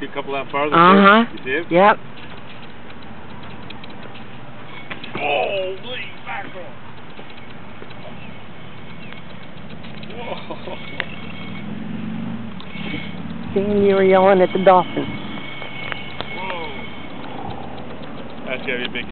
See a couple out farther. Uh-huh. There. You see it? Yep. Holy mackerel! Whoa! Seeing you were yelling at the dolphin. Whoa! That's gotta be a big